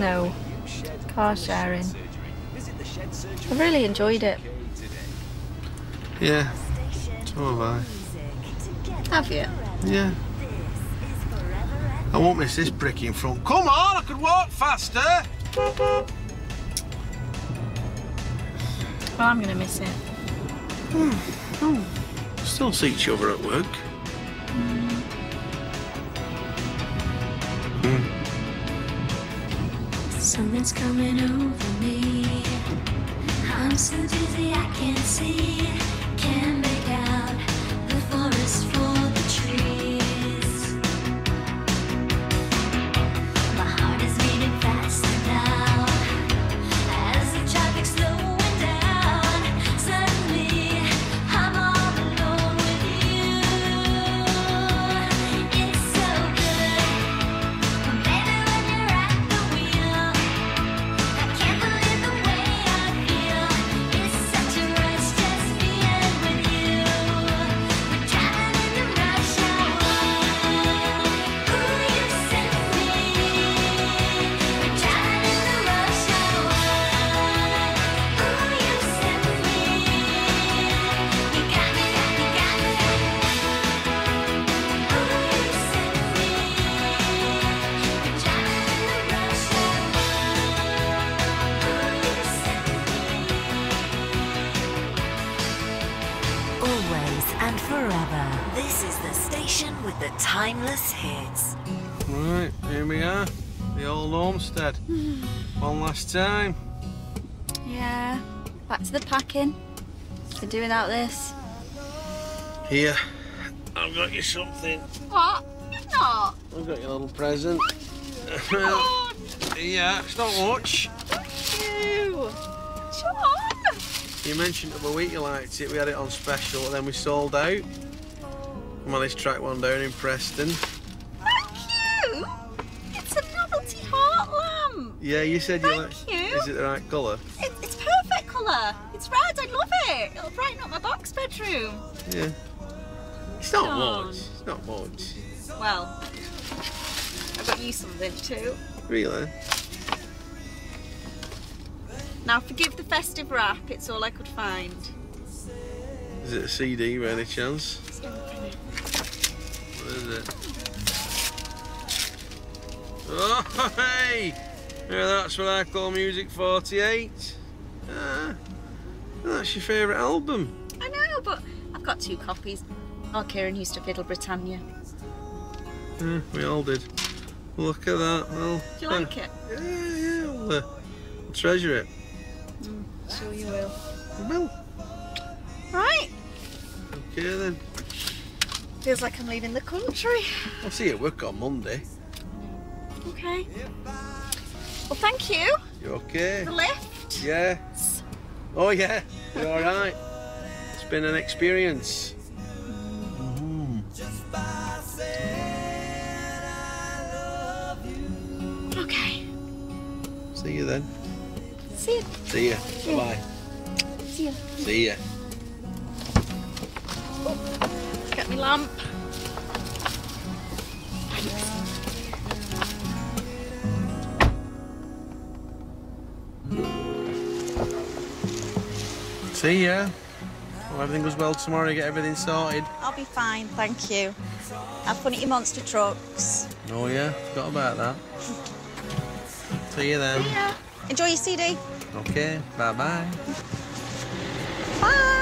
No. Car sharing. I really enjoyed it. Yeah, so have I. Have you? Yeah. I won't miss this brick in front. Come on, I could walk faster. Well, I'm gonna miss it. Hmm, hmm. Still see each other at work. Hmm. Something's coming over me. I'm so dizzy I can't see. And forever. This is the station with the timeless hits. Right, here we are. The old homestead. One last time. Yeah. Back to the packing. Been doing without this. Here, I've got you something. What? You've not. I've got you a little present. yeah, it's not much. You mentioned the other week you liked it. We had it on special, and then we sold out. Managed to track one down in Preston. Thank you! It's a novelty heart lamp. Yeah, you said you Thank like. you. Is it the right colour? It, it's perfect colour. It's red. I love it. It'll brighten up my box bedroom. Yeah. It's not much. It's not much. Well, I've got you something too. Really? Now, forgive the festive wrap. It's all I could find. Is it a CD by any chance? What is it? Oh, hey! Yeah, that's what I call Music 48. Ah, that's your favourite album. I know, but I've got two copies. Oh, Kieran used to fiddle Britannia. Yeah, we all did. Look at that. Well, Do you like it? Yeah, yeah. We'll, uh, treasure it. Sure you will. will. Right. okay then. Feels like I'm leaving the country. I'll see you at work on Monday. Okay. Well, thank you. You're okay? The lift. Yeah. Oh yeah. You're all right? It's been an experience. Mm-hmm. Okay. See you then. See you. See ya. Bye. See you. See ya. Let's get me lamp. See ya. Well, everything goes well tomorrow. Get everything sorted. I'll be fine, thank you. Have fun at your monster trucks. Oh yeah. Forgot about that. See you then. Yeah. Enjoy your CD. Okay. Bye bye. Bye.